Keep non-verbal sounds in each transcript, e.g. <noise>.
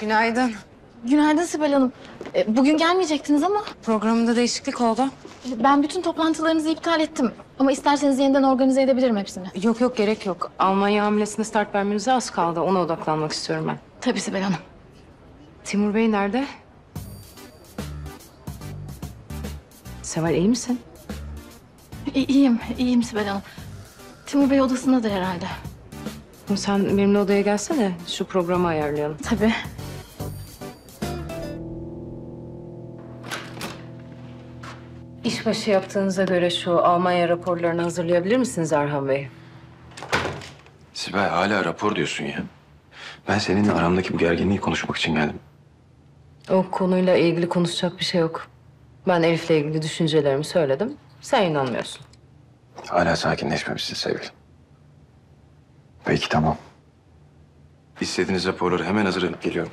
Günaydın. Günaydın Sibel Hanım. E, Bugün gelmeyecektiniz ama Programında değişiklik oldu. ben bütün toplantılarınızı iptal ettim. Ama isterseniz yeniden organize edebilirim hepsini. Yok yok gerek yok. Almanya hamlesine start vermenize az kaldı. Ona odaklanmak istiyorum ben. Tabii Sibel Hanım. Timur Bey nerede? Seval iyi misin? İ- iyiyim, iyiyim Sibel Hanım. Timur Bey odasındadır herhalde. Sen benimle odaya gelsene. Şu programı ayarlayalım. Tabii. İşbaşı yaptığınıza göre şu Almanya raporlarını hazırlayabilir misiniz Erhan Bey? Sibel hala rapor diyorsun ya. Ben seninle aramdaki bu gerginliği konuşmak için geldim. O konuyla ilgili konuşacak bir şey yok. Ben Elif'le ilgili düşüncelerimi söyledim. Sen inanmıyorsun. Hala sakinleşmemişsin sevgilim. Peki tamam. İstediğiniz raporları hemen hazırlayıp geliyorum.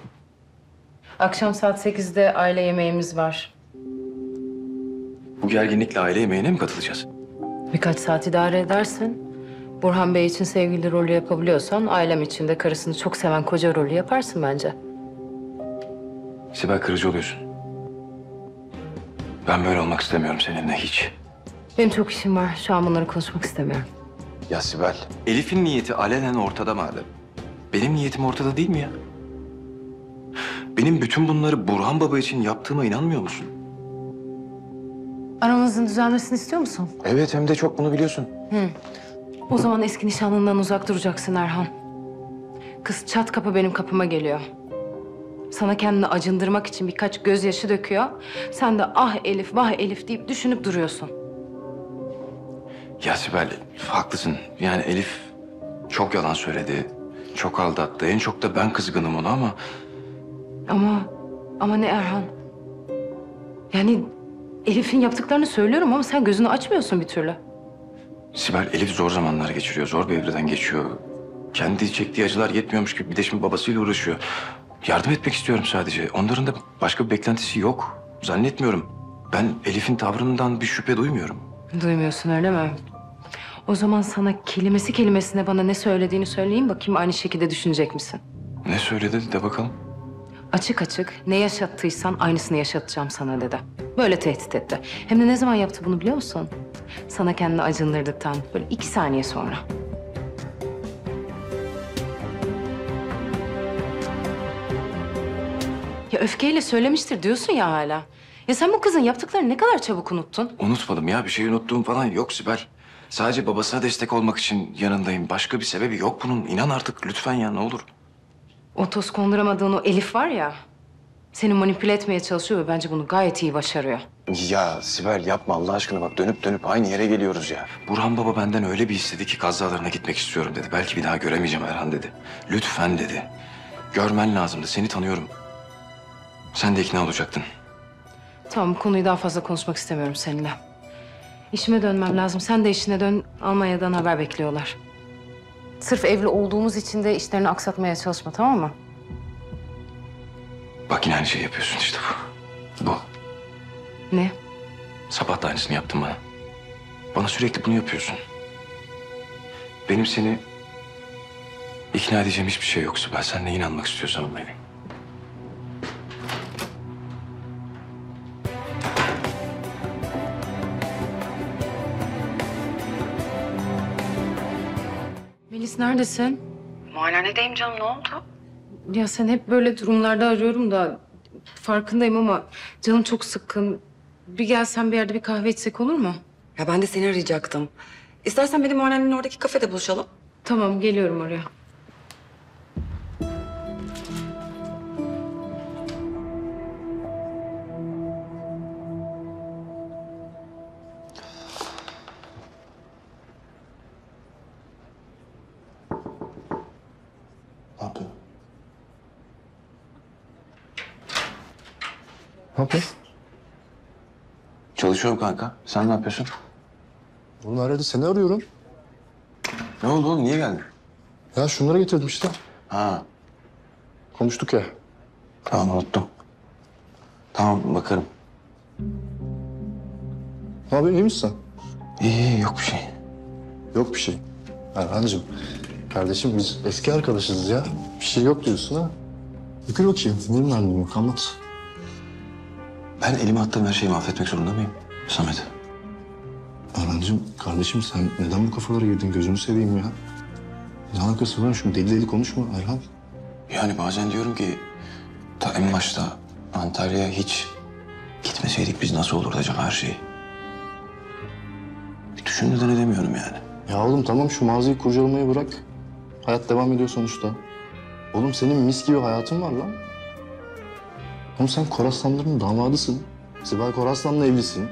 Akşam saat 8'de aile yemeğimiz var. Bu gerginlikle aile yemeğine mi katılacağız? Birkaç saat idare edersin. Burhan Bey için sevgili rolü yapabiliyorsan ailem için de karısını çok seven koca rolü yaparsın bence. Sibel kırıcı oluyorsun. Ben böyle olmak istemiyorum seninle hiç. Benim çok işim var. Şu an bunları konuşmak istemiyorum. Ya Sibel. Elif'in niyeti alenen ortada madem. Benim niyetim ortada değil mi ya? Benim bütün bunları Burhan Baba için yaptığıma inanmıyor musun? Aramızın düzelmesini istiyor musun? Evet hem de çok bunu biliyorsun. O zaman eski nişanlından uzak duracaksın Erhan. Kız çat kapı benim kapıma geliyor. Sana kendini acındırmak için birkaç gözyaşı döküyor. Sen de ah Elif, vah Elif deyip düşünüp duruyorsun. Ya Sibel haklısın. Yani Elif çok yalan söyledi. Çok aldattı. En çok da ben kızgınım ona ama... Ama, ama ne Erhan? Yani Elif'in yaptıklarını söylüyorum ama sen gözünü açmıyorsun bir türlü. Sibel Elif zor zamanlar geçiriyor. Zor bir evreden geçiyor. Kendi çektiği acılar yetmiyormuş gibi bir de şimdi babasıyla uğraşıyor. Yardım etmek istiyorum sadece. Onların da başka bir beklentisi yok. Zannetmiyorum. Ben Elif'in tavrından bir şüphe duymuyorum. Duymuyorsun öyle mi? O zaman sana kelimesi kelimesine bana ne söylediğini söyleyeyim bakayım aynı şekilde düşünecek misin? Ne söyledi de bakalım. Açık açık ne yaşattıysan aynısını yaşatacağım sana dedi. Böyle tehdit etti. Hem de ne zaman yaptı bunu biliyor musun? Sana kendini acındırdıktan böyle iki saniye sonra. Ya öfkeyle söylemiştir diyorsun ya hala. Ya sen bu kızın yaptıklarını ne kadar çabuk unuttun? Unutmadım ya. Bir şey unuttuğum falan yok Sibel. Sadece babasına destek olmak için yanındayım. Başka bir sebebi yok bunun. İnan artık lütfen ya ne olur. O toz konduramadığın o Elif var ya... ...seni manipüle etmeye çalışıyor ve bence bunu gayet iyi başarıyor. Ya Sibel yapma Allah aşkına bak dönüp dönüp aynı yere geliyoruz ya. Burhan Baba benden öyle bir istedi ki Kaz Dağları'na gitmek istiyorum dedi. Belki bir daha göremeyeceğim Erhan dedi. Lütfen dedi. Görmen lazımdı seni tanıyorum. Sen de ikna olacaktın. Tamam bu konuyu daha fazla konuşmak istemiyorum seninle. İşime dönmem lazım. Sen de işine dön. Almanya'dan haber bekliyorlar. Sırf evli olduğumuz için de işlerini aksatmaya çalışma tamam mı? Bak yine aynı şey yapıyorsun işte bu. Bu. Ne? Sabah da aynısını yaptın bana. Bana sürekli bunu yapıyorsun. Benim seni ikna edeceğim hiçbir şey yok Sibel. Sen de inanmak istiyorsan beni. Melis neredesin? Muayenedeyim canım ne oldu? Ya sen hep böyle durumlarda arıyorum da farkındayım ama canım çok sıkkın. Bir gelsen bir yerde bir kahve içsek olur mu? Ya ben de seni arayacaktım. İstersen benim muayenenin oradaki kafede buluşalım. Tamam geliyorum oraya. Ne yapıyorsun? Çalışıyorum kanka. Sen ne yapıyorsun? Bunu aradı seni arıyorum. Ne oldu oğlum? Niye geldin? Ya şunları getirdim işte. Ha, Konuştuk ya. tamam unuttum. Tamam bakarım. Ne haber iyi misin? İyi, iyi yok bir şey. Yok bir şey. Erhan'cığım. Kardeşim biz eski arkadaşız ya. Bir şey yok diyorsun ha. Yıkıl bakayım. Halin yok? Anlat. Ben elime attığım her şeyi mahvetmek zorunda mıyım Samet? Erhan'cığım, kardeşim sen neden bu kafalara girdin? Gözünü seveyim ya. Ne alakası var? Şimdi deli deli konuşma Erhan. Yani bazen diyorum ki ta en başta Antalya'ya hiç gitmeseydik biz nasıl olurdu acaba her şey? Bir düşünmeden edemiyorum yani. Ya oğlum tamam şu mağazayı kurcalamayı bırak. Hayat devam ediyor sonuçta. Oğlum senin mis gibi hayatın var lan. Oğlum sen Koraslanların damadısın. Sibel Koraslan'la evlisin.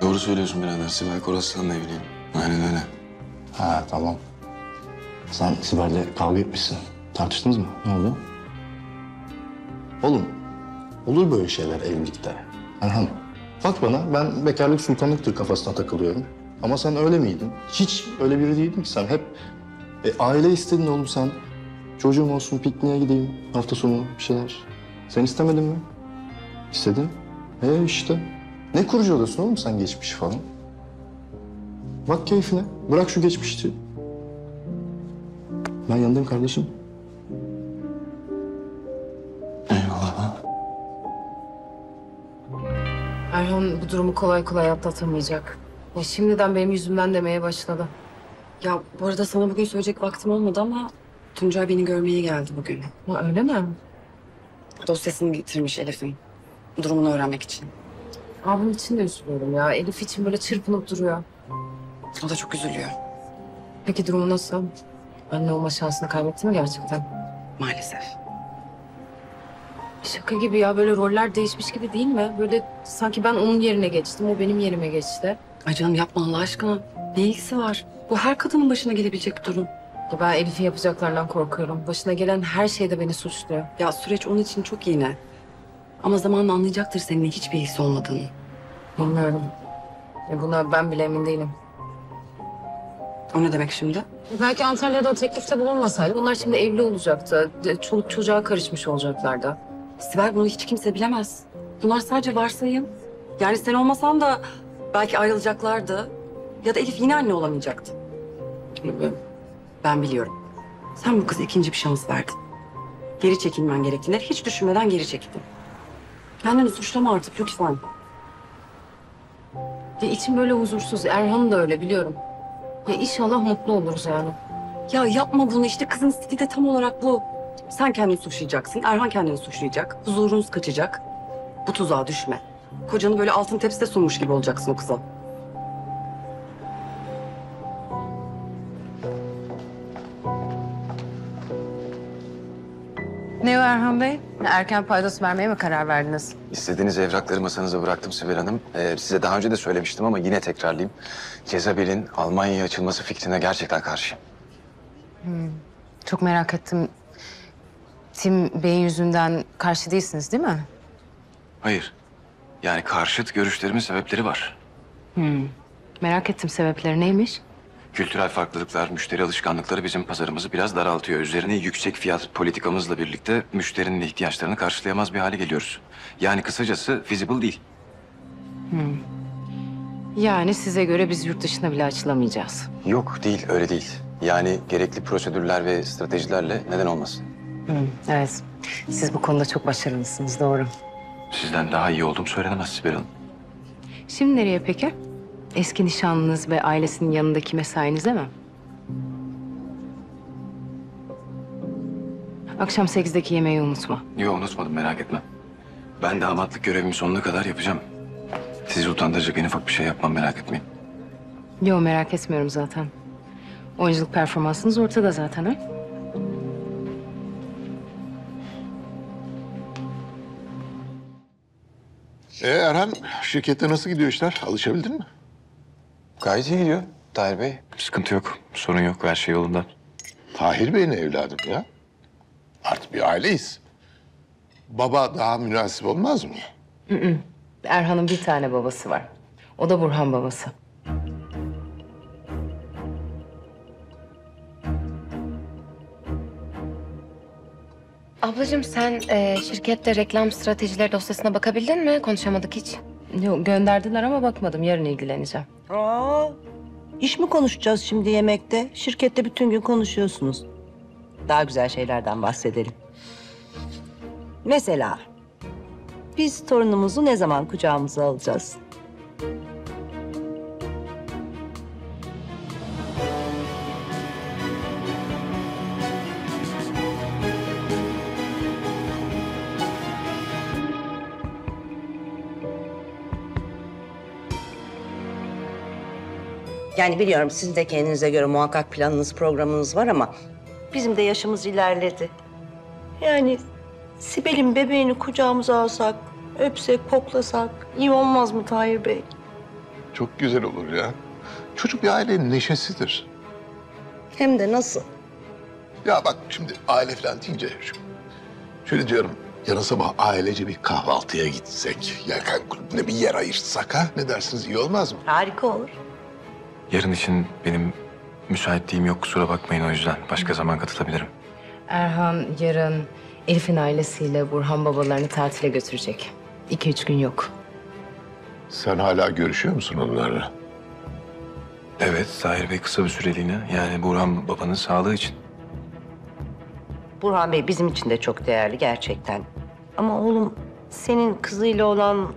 Doğru söylüyorsun birader. Sibel Koraslan'la evliyim. Aynen öyle. Ha tamam. Sen Sibel'le kavga etmişsin. Tartıştınız mı? Ne oldu? Oğlum, olur böyle şeyler evlilikte. Erhan, bak bana ben bekarlık sultanlıktır kafasına takılıyorum. Ama sen öyle miydin? Hiç öyle biri değildin ki sen. Hep e, aile istedin oğlum sen. Çocuğum olsun, pikniğe gideyim hafta sonu bir şeyler. Sen istemedin mi? İstedin. E işte. Ne kurcalıyorsun oğlum sen geçmişi falan? Bak keyfine. Bırak şu geçmişi. Ben yanındayım kardeşim. Eyvallah. Erhan bu durumu kolay kolay atlatamayacak. Ya şimdiden benim yüzümden demeye başladı. Ya bu arada sana bugün söyleyecek vaktim olmadı ama Tuncay beni görmeye geldi bugün. Ha, öyle mi? Dosyasını getirmiş Elif'in. Durumunu öğrenmek için. Abim için de üzülüyorum ya. Elif için böyle çırpınıp duruyor. O da çok üzülüyor Peki durumu nasıl? Anne olma şansını kaybetti mi gerçekten? maalesef. Şaka gibi ya böyle roller değişmiş gibi değil mi? Böyle sanki ben onun yerine geçtim, o benim yerime geçti. Ay canım yapma Allah aşkına. Ne ilgisi var? Bu her kadının başına gelebilecek bir durum. Ya ben Elif'in yapacaklarından korkuyorum. Başına gelen her şeyde beni suçluyor. Ya süreç onun için çok iğne. Ama zamanla anlayacaktır senin hiçbir ilgisi olmadığını. Bilmiyorum. Ya buna ben bile emin değilim. O ne demek şimdi? Belki Antalya'da teklifte bulunmasaydı bunlar şimdi evli olacaktı. Çoluk çocuğa karışmış olacaklardı. Sibel bunu hiç kimse bilemez. Bunlar sadece varsayım. Yani sen olmasan da belki ayrılacaklardı. Ya da Elif yine anne olamayacaktı. Ben biliyorum. Sen bu kıza ikinci bir şans verdin. Geri çekilmen gerektiğinde hiç düşünmeden geri çekildin. Kendini suçlama artık lütfen. Ya içim böyle huzursuz. Erhan da öyle biliyorum. Ya inşallah mutlu oluruz yani. Ya yapma bunu işte kızın stili de tam olarak bu. Sen kendini suçlayacaksın, Erhan kendini suçlayacak. Huzurunuz kaçacak. Bu tuzağa düşme. Kocanı böyle altın tepside sunmuş gibi olacaksın o kıza. Ne o Erhan Bey? Erken paydos vermeye mi karar verdiniz? İstediğiniz evrakları masanıza bıraktım Sibel Hanım. Ee, size daha önce de söylemiştim ama yine tekrarlayayım. Cezabel'in Almanya'ya açılması fikrine gerçekten karşıyım. Çok merak ettim. Tim Bey yüzünden karşı değilsiniz değil mi? Hayır. Yani karşıt görüşlerimin sebepleri var. Merak ettim sebepleri neymiş? Kültürel farklılıklar, müşteri alışkanlıkları bizim pazarımızı biraz daraltıyor. Üzerine yüksek fiyat politikamızla birlikte müşterinin ihtiyaçlarını karşılayamaz bir hale geliyoruz. Yani kısacası feasible değil. Yani size göre biz yurt dışına bile açılamayacağız. Yok değil, öyle değil. Yani gerekli prosedürler ve stratejilerle neden olmasın? Evet. Siz bu konuda çok başarılısınız doğru. Sizden daha iyi olduğum söylenemez Sibel Hanım. Şimdi nereye peki? Eski nişanlınız ve ailesinin yanındaki mesainize mi? Akşam sekizdeki yemeği unutma. Yok unutmadım merak etme. Ben damatlık görevimi sonuna kadar yapacağım. Sizi utandıracak en ufak bir şey yapmam merak etmeyin. Yo merak etmiyorum zaten. Oyunculuk performansınız ortada zaten ha? Ee Erhan, şirkette nasıl gidiyor işler? Alışabildin mi? Gayet iyi gidiyor Tahir Bey. Sıkıntı yok, sorun yok, her şey yolunda. Tahir Bey'in evladım ya. Artık bir aileyiz. Baba daha münasip olmaz mı? Erhan'ın bir tane babası var. O da Burhan babası. Ablacığım sen e, şirkette reklam stratejileri dosyasına bakabildin mi? Konuşamadık hiç. Yok gönderdiler ama bakmadım. Yarın ilgileneceğim. Aa, iş mi konuşacağız şimdi yemekte? Şirkette bütün gün konuşuyorsunuz. Daha güzel şeylerden bahsedelim. Mesela biz torunumuzu ne zaman kucağımıza alacağız? Yani biliyorum sizin de kendinize göre muhakkak planınız, programınız var ama bizim de yaşımız ilerledi. Yani Sibel'in bebeğini kucağımıza alsak, öpsek, koklasak iyi olmaz mı Tahir Bey? Çok güzel olur ya. Çocuk bir ailenin neşesidir. Hem de nasıl? Ya bak şimdi aile falan deyince şu- şöyle diyorum. Yarın sabah ailece bir kahvaltıya gitsek. Yelken kulübüne bir yer ayırsak ha? Ne dersiniz iyi olmaz mı? Harika olur. Yarın için benim müsaitliğim yok kusura bakmayın o yüzden. Başka zaman katılabilirim. Erhan yarın Elif'in ailesiyle Burhan babalarını tatile götürecek. İki üç gün yok. Sen hala görüşüyor musun onlarla? Evet Tahir Bey kısa bir süreliğine yani Burhan babanın sağlığı için. Burhan Bey bizim için de çok değerli gerçekten. Ama oğlum senin kızıyla olan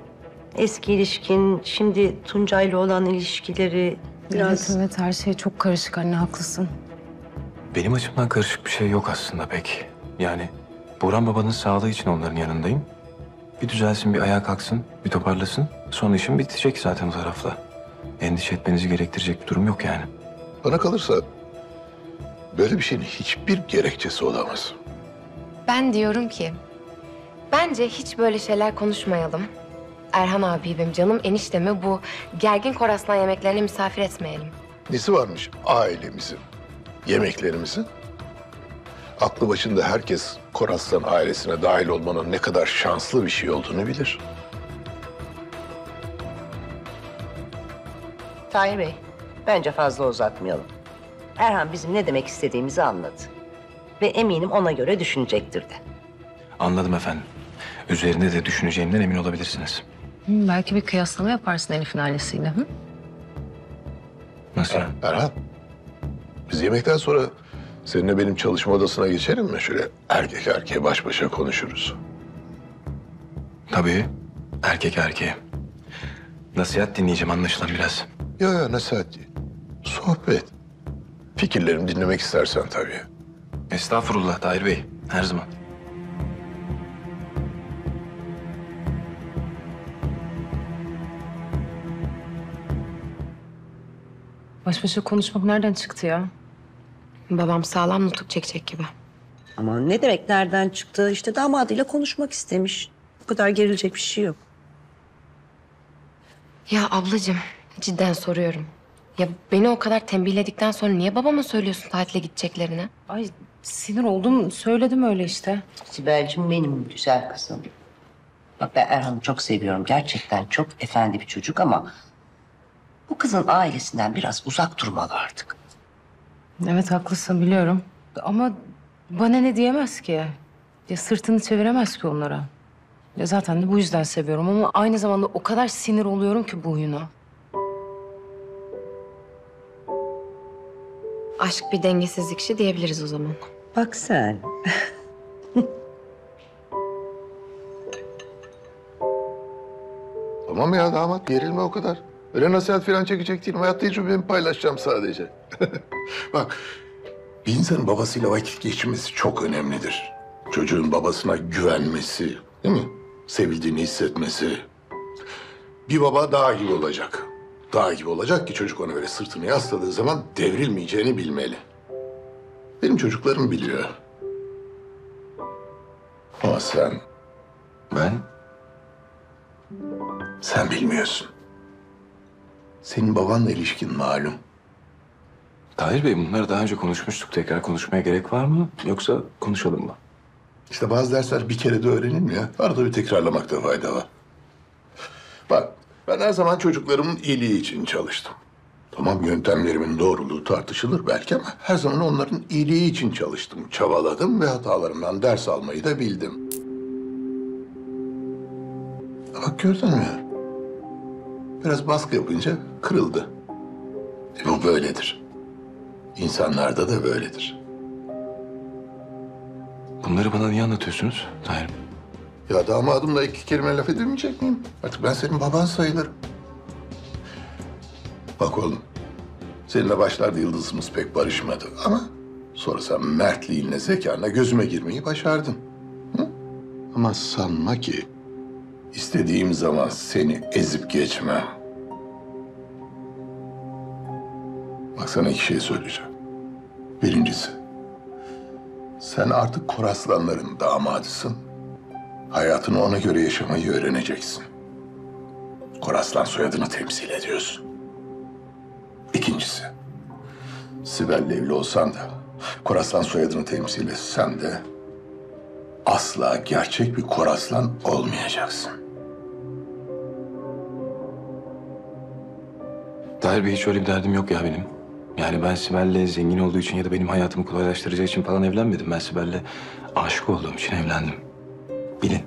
eski ilişkin, şimdi Tuncay'la olan ilişkileri biraz... Evet evet her şey çok karışık anne haklısın. Benim açımdan karışık bir şey yok aslında pek. Yani Burhan babanın sağlığı için onların yanındayım. Bir düzelsin, bir ayağa kalksın, bir toparlasın. Sonra işim bitecek zaten o tarafla. Endişe etmenizi gerektirecek bir durum yok yani. Bana kalırsa böyle bir şeyin hiçbir gerekçesi olamaz. Ben diyorum ki bence hiç böyle şeyler konuşmayalım. Erhan abi benim canım eniştemi bu gergin koraslan yemeklerine misafir etmeyelim. Nesi varmış ailemizin, yemeklerimizin? Aklı başında herkes Koraslan ailesine dahil olmanın ne kadar şanslı bir şey olduğunu bilir. Tahir Bey, bence fazla uzatmayalım. Erhan bizim ne demek istediğimizi anladı. Ve eminim ona göre düşünecektir de. Anladım efendim. Üzerine de düşüneceğimden emin olabilirsiniz. Belki bir kıyaslama yaparsın Elif'in ailesiyle. Hı? Nasıl yani? Erhan, biz yemekten sonra seninle benim çalışma odasına geçelim mi? Şöyle erkek erkeğe baş başa konuşuruz. Tabii. Erkek erkeğe. Nasihat dinleyeceğim anlaşılan biraz. Ya ya nasihat değil. Sohbet. Fikirlerimi dinlemek istersen tabii. Estağfurullah Tahir Bey. Her zaman. Baş başa konuşmak nereden çıktı ya? Babam sağlam nutuk çekecek gibi. Ama ne demek nereden çıktı? İşte damadıyla konuşmak istemiş. Bu kadar gerilecek bir şey yok. Ya ablacığım cidden soruyorum. Ya beni o kadar tembihledikten sonra niye babama söylüyorsun tatile gideceklerini? Ay sinir oldum söyledim öyle işte. Sibel'cim benim güzel kızım. Bak ben Erhan'ı çok seviyorum. Gerçekten çok efendi bir çocuk ama... ...bu kızın ailesinden biraz uzak durmalı artık. Evet haklısın biliyorum. Ama bana ne diyemez ki? Ya sırtını çeviremez ki onlara. Ya zaten de bu yüzden seviyorum ama aynı zamanda o kadar sinir oluyorum ki bu huyuna. Aşk bir dengesizlik işi diyebiliriz o zaman. Bak sen. Tamam ya damat gerilme o kadar. Öyle nasihat falan çekecek değilim. Hayat tecrübemi paylaşacağım sadece. <laughs> Bak bir insanın babasıyla vakit geçirmesi çok önemlidir. Çocuğun babasına güvenmesi, değil mi? Sevildiğini hissetmesi. Bir baba dağ gibi olacak. Dağ gibi olacak ki çocuk ona böyle sırtını yasladığı zaman devrilmeyeceğini bilmeli. Benim çocuklarım biliyor. Ama sen, Ben? sen bilmiyorsun. Senin babanla ilişkin malum. Tahir Bey bunları daha önce konuşmuştuk. Tekrar konuşmaya gerek var mı? Yoksa konuşalım mı? İşte bazı dersler bir kere de öğrenilmiyor. Arada bir tekrarlamakta fayda var. Bak, ben her zaman çocuklarımın iyiliği için çalıştım. Tamam yöntemlerimin doğruluğu tartışılır belki ama her zaman onların iyiliği için çalıştım. Çabaladım ve hatalarımdan ders almayı da bildim. Bak gördün mü? Biraz baskı yapınca kırıldı. E bu böyledir. İnsanlarda da böyledir. Bunları bana niye anlatıyorsunuz Tahir Bey? Ya damadımla iki kelime laf edemeyecek miyim? Artık ben senin baban sayılırım. Bak oğlum, seninle başlarda yıldızımız pek barışmadı ama sonra sen mertliğinle, zekanla gözüme girmeyi başardın. Hı? Ama sanma ki istediğim zaman seni ezip geçmem. Bak sana iki şey söyleyeceğim. Birincisi, sen artık Koraslanların damadısın. Hayatını ona göre yaşamayı öğreneceksin. Koraslan soyadını temsil ediyorsun. İkincisi, Sibel'le evli olsan da, Koraslan soyadını temsil etsen de... ...asla gerçek bir Koraslan olmayacaksın. Tahir Bey hiç öyle bir derdim yok ya benim. Yani ben Sibel'le zengin olduğu için ya da benim hayatımı kolaylaştıracağı için falan evlenmedim. Ben Sibel'le aşık olduğum için evlendim. Bilin.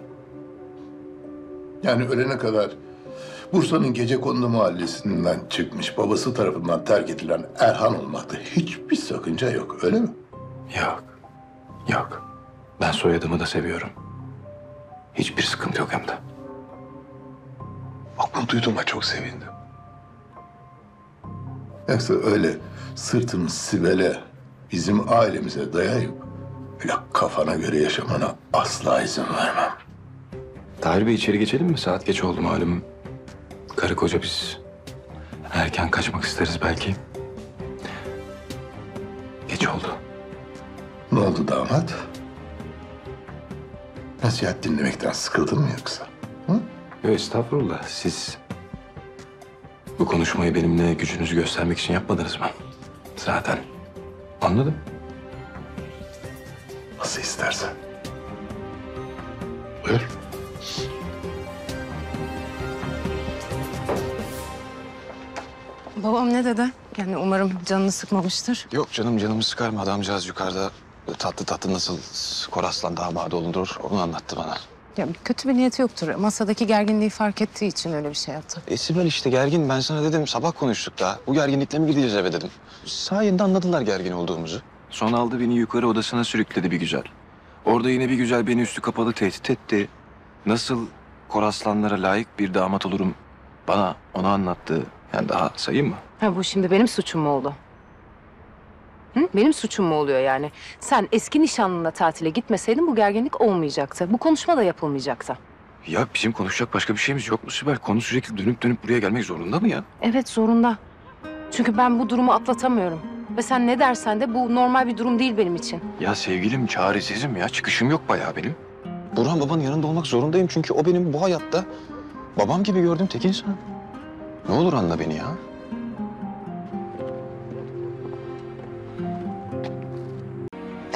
Yani ölene kadar Bursa'nın Gecekondu mahallesinden çıkmış, babası tarafından terk edilen Erhan olmakta hiçbir sakınca yok, öyle mi? Yok. Yok. Ben soyadımı da seviyorum. Hiçbir sıkıntı yok hem de. Bak bunu duyduğuma çok sevindim. Yoksa öyle sırtımı Sibel'e, bizim ailemize dayayıp... ...öyle kafana göre yaşamana asla izin vermem. Tahir Bey içeri geçelim mi? Saat geç oldu malum. Karı koca biz erken kaçmak isteriz belki. Geç oldu. Ne oldu damat? Nasihat dinlemekten sıkıldın mı yoksa? Yok estağfurullah. Siz bu konuşmayı benimle gücünüzü göstermek için yapmadınız mı? Zaten. Anladım. Nasıl istersen. Buyur. Babam ne dedi? Yani umarım canını sıkmamıştır. Yok canım canımı sıkarma. Adamcağız yukarıda tatlı tatlı nasıl Koraslan damadı olunur onu anlattı bana. Ya kötü bir niyeti yoktur. Masadaki gerginliği fark ettiği için öyle bir şey yaptı. E Sibel işte gergin. Ben sana dedim sabah konuştuk da. Bu gerginlikle mi gideceğiz eve dedim. Sayende anladılar gergin olduğumuzu. Sonra aldı beni yukarı odasına sürükledi bir güzel. Orada yine bir güzel beni üstü kapalı tehdit etti. Nasıl Koraslanlara layık bir damat olurum bana onu anlattı. Yani daha sayayım mı? Ha bu şimdi benim suçum mu oldu? Hı? Benim suçum mu oluyor yani? Sen eski nişanlınla tatile gitmeseydin bu gerginlik olmayacaktı. Bu konuşma da yapılmayacaktı. Ya bizim konuşacak başka bir şeyimiz yok mu Sibel? Konu sürekli dönüp dönüp buraya gelmek zorunda mı ya? Evet zorunda. Çünkü ben bu durumu atlatamıyorum. Ve sen ne dersen de bu normal bir durum değil benim için. Ya sevgilim çaresizim ya. Çıkışım yok bayağı benim. Burhan babanın yanında olmak zorundayım çünkü o benim bu hayatta babam gibi gördüğüm tek insan. Ne olur anla beni ya.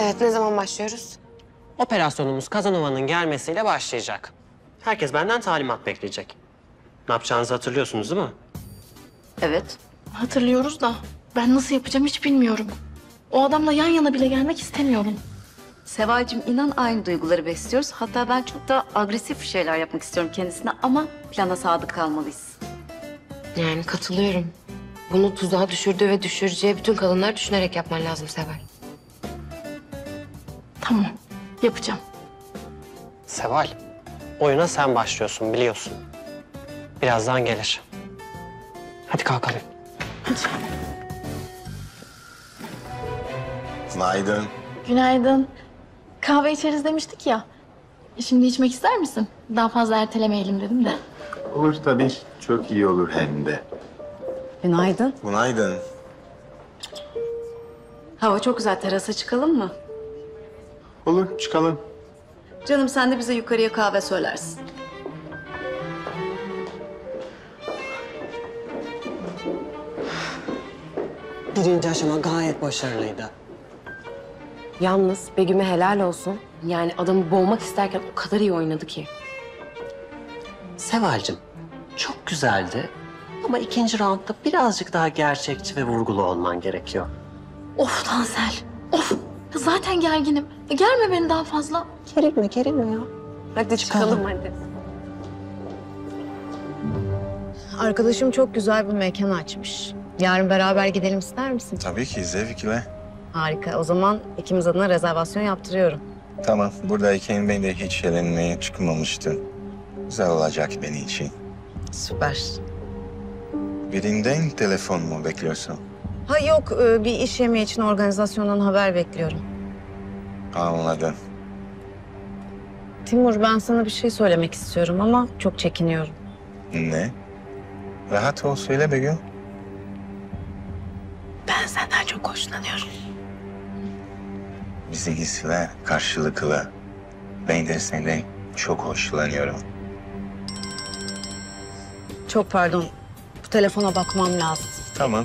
Evet ne zaman başlıyoruz? Operasyonumuz Kazanova'nın gelmesiyle başlayacak. Herkes benden talimat bekleyecek. Ne yapacağınızı hatırlıyorsunuz değil mi? Evet. Hatırlıyoruz da ben nasıl yapacağım hiç bilmiyorum. O adamla yan yana bile gelmek istemiyorum. Seval'cim inan aynı duyguları besliyoruz. Hatta ben çok da agresif şeyler yapmak istiyorum kendisine ama plana sadık kalmalıyız. Yani katılıyorum. Bunu tuzağa düşürdüğü ve düşüreceği bütün kadınlar düşünerek yapman lazım Seval. Tamam. Yapacağım. Seval, oyuna sen başlıyorsun biliyorsun. Birazdan gelir. Hadi kalkalım. Günaydın. Günaydın. Kahve içeriz demiştik ya. Şimdi içmek ister misin? Daha fazla ertelemeyelim dedim de. Olur tabii. Çok iyi olur hem de. Günaydın. Günaydın. Hava çok güzel. Terasa çıkalım mı? Olur çıkalım. Canım sen de bize yukarıya kahve söylersin. Birinci aşama gayet başarılıydı. Yalnız Begüm'e helal olsun. Yani adamı boğmak isterken o kadar iyi oynadı ki. Seval'cim, çok güzeldi. Ama ikinci roundda birazcık daha gerçekçi ve vurgulu olman gerekiyor. Of Tansel. Of. Zaten gerginim. E, Gelme beni daha fazla. Gerilme, gerilme ya. Hadi çıkalım hadi. Arkadaşım çok güzel bir mekan açmış. Yarın beraber gidelim ister misin? Tabii ki zevkle. Harika. O zaman ikimiz adına rezervasyon yaptırıyorum. Tamam, buradayken ben de hiç eğlenmeye çıkmamıştım. Güzel olacak benim için. Süper. Birinden telefon mu bekliyorsun? Ha yok e, bir iş yemeği için organizasyondan haber bekliyorum. Anladım. Timur ben sana bir şey söylemek istiyorum ama çok çekiniyorum. Ne? Rahat ol söyle Begüm. Ben senden çok hoşlanıyorum. Bizimkisiler karşılıklı. Ben de senden çok hoşlanıyorum. Çok pardon. Bu telefona bakmam lazım. Tamam.